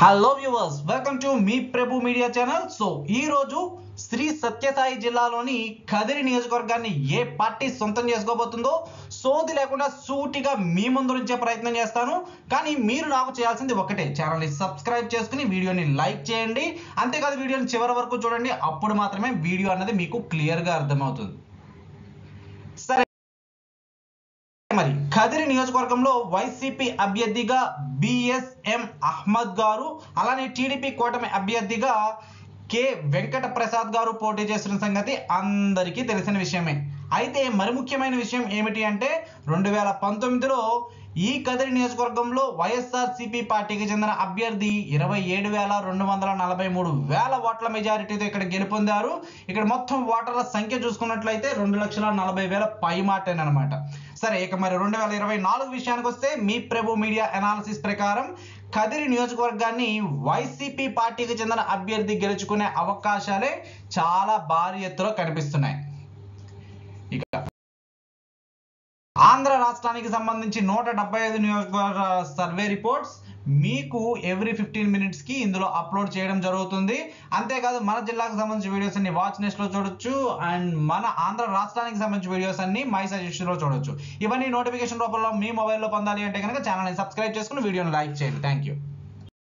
Hello viewers welcome to మీ Prabhu media channel so ఈ రోజు శ్రీ సత్యసాయి జిల్లాలోని కదిరి నియోజకవర్గాన్ని ఏ పార్టీ సొంతం చేసుకోబోతుందో సోది లేకుండా సూటిగా మీ ముందు నుంచే ప్రయత్నం చేస్తాను. కానీ మీరు నాకు చేయాల్సింది ఒకటే ఛానల్ని సబ్స్క్రైబ్ చేసుకుని వీడియోని లైక్ చేయండి. అంతేకాదు వీడియోని చివరి వరకు చూడండి. అప్పుడు మాత్రమే వీడియో అన్నది మీకు క్లియర్గా అర్థమవుతుంది. మరి కదిరి నియోజకవర్గంలో వైసీపీ అభ్యర్థిగా బిఎస్ఎం అహ్మద్ గారు అలానే టీడీపీ కూటమి అభ్యర్థిగా కె వెంకట ప్రసాద్ గారు పోటీ చేస్తున్న సంగతి అందరికీ తెలిసిన విషయమే. అయితే మరి ముఖ్యమైన విషయం ఏమిటి అంటే రెండు వేల పంతొమ్మిదిలో ఈ కదిరి నియోజకవర్గంలో వైఎస్ఆర్ సిపి పార్టీకి చెందిన అభ్యర్థి ఇరవై ఏడు వేల రెండు వందల నలభై మూడు వేల ఓట్ల మెజారిటీతో ఇక్కడ గెలుపొందారు. ఇక్కడ మొత్తం ఓటర్ల సంఖ్య చూసుకున్నట్లయితే రెండు లక్షల నలభై వేల పై మాటేనమాట సరే ఇక మరి రెండు వేల ఇరవై నాలుగు విషయానికి వస్తే మీ ప్రభు మీడియా అనాలిసిస్ ప్రకారం కదిరి నియోజకవర్గాన్ని వైసీపీ పార్టీకి చెందిన అభ్యర్థి గెలుచుకునే అవకాశాలే చాలా భారీ ఎత్తులో కనిపిస్తున్నాయి. ఇక. ఆంధ్ర రాష్ట్రానికి సంబంధించి నూట డెబ్బై ఐదు నియోజకవర్గ సర్వే రిపోర్ట్స్ మీకు ఎవ్రీ ఫిఫ్టీన్ మినిట్స్కి ఇందులో అప్లోడ్ చేయడం జరుగుతుంది. అంతేకాదు మన జిల్లాకు సంబంధించిన వీడియోస్ అన్ని వాచ్ నెస్ట్లో చూడొచ్చు. అండ్ మన ఆంధ్ర రాష్ట్రానికి సంబంధించిన వీడియోస్ అన్ని మై సజెషన్లో చూడొచ్చు. ఇవన్నీ నోటిఫికేషన్ రూపంలో మీ మొబైల్లో పొందాలి అంటే కనుక ఛానల్ని సబ్స్క్రైబ్ చేసుకుని వీడియోని లైక్ చేయండి. Thank you